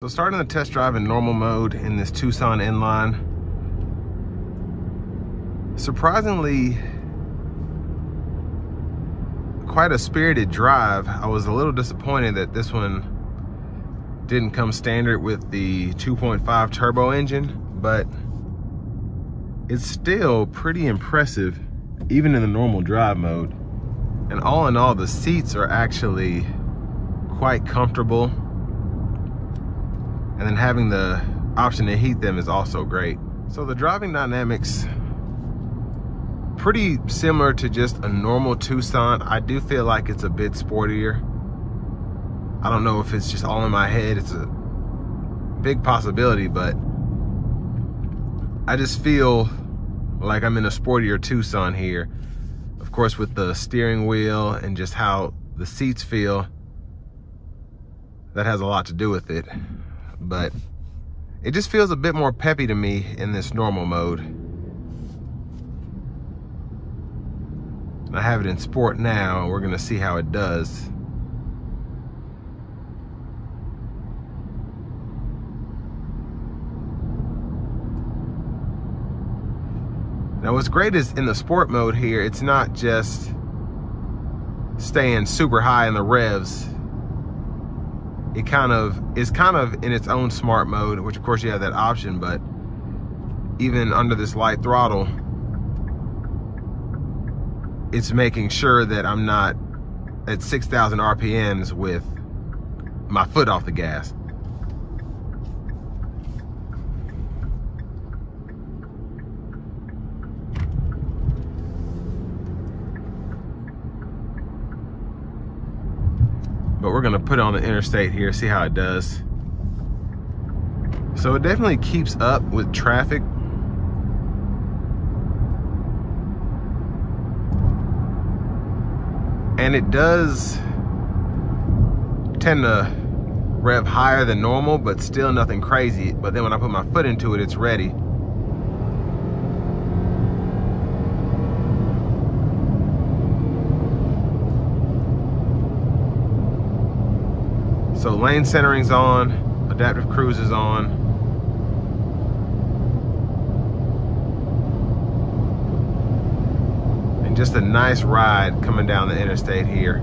So starting the test drive in normal mode in this Tucson N Line, surprisingly quite a spirited drive. I was a little disappointed that this one didn't come standard with the 2.5 turbo engine, but it's still pretty impressive even in the normal drive mode. And all in all, the seats are actually quite comfortable and then having the option to heat them is also great. So the driving dynamics, pretty similar to just a normal Tucson. I do feel like it's a bit sportier. I don't know if it's just all in my head. It's a big possibility, but I just feel like I'm in a sportier Tucson here. Of course, with the steering wheel and just how the seats feel, that has a lot to do with it but it just feels a bit more peppy to me in this normal mode. I have it in sport now and we're gonna see how it does. Now what's great is in the sport mode here, it's not just staying super high in the revs it kind of is kind of in its own smart mode, which of course you have that option, but even under this light throttle, it's making sure that I'm not at 6,000 RPMs with my foot off the gas. But we're gonna put it on the interstate here, see how it does. So it definitely keeps up with traffic. And it does tend to rev higher than normal, but still nothing crazy. But then when I put my foot into it, it's ready. So lane centering's on, adaptive cruise is on. And just a nice ride coming down the interstate here.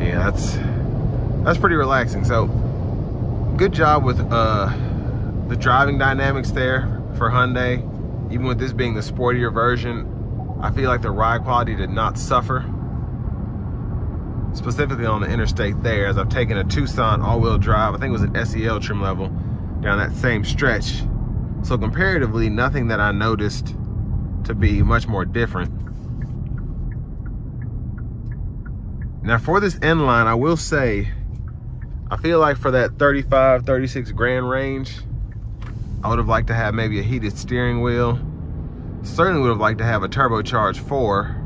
Yeah, that's that's pretty relaxing. So good job with uh, the driving dynamics there for Hyundai even with this being the sportier version, I feel like the ride quality did not suffer. Specifically on the interstate there, as I've taken a Tucson all-wheel drive, I think it was an SEL trim level, down that same stretch. So comparatively, nothing that I noticed to be much more different. Now for this N Line, I will say, I feel like for that 35, 36 grand range, I would have liked to have maybe a heated steering wheel. Certainly would have liked to have a turbocharged 4.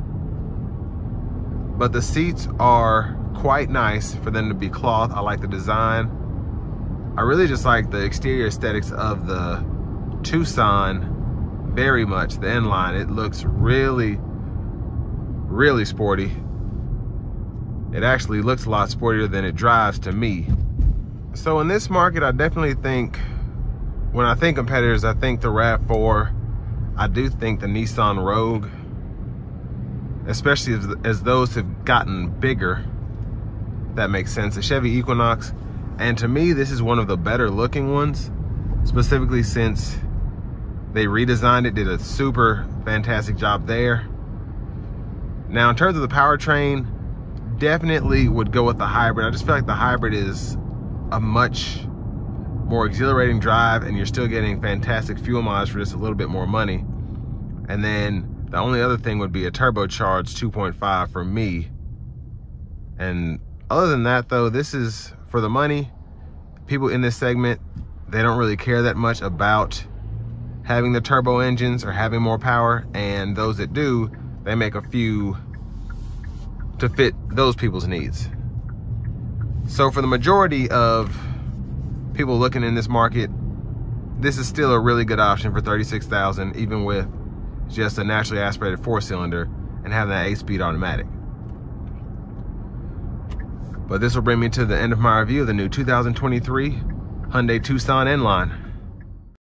But the seats are quite nice for them to be cloth. I like the design. I really just like the exterior aesthetics of the Tucson very much, the N Line. It looks really, really sporty. It actually looks a lot sportier than it drives to me. So in this market, I definitely think when I think competitors, I think the RAV4. I do think the Nissan Rogue, especially as, as those have gotten bigger, that makes sense. The Chevy Equinox, and to me, this is one of the better looking ones, specifically since they redesigned it, did a super fantastic job there. Now, in terms of the powertrain, definitely would go with the hybrid. I just feel like the hybrid is a much more exhilarating drive and you're still getting fantastic fuel mileage for just a little bit more money. And then the only other thing would be a turbocharged 2.5 for me. And other than that though, this is for the money. People in this segment, they don't really care that much about having the turbo engines or having more power. And those that do, they make a few to fit those people's needs. So for the majority of people looking in this market, this is still a really good option for 36,000, even with just a naturally aspirated four cylinder. and have that 8-speed automatic. But this will bring me to the end of my review of the new 2023 Hyundai Tucson N-Line.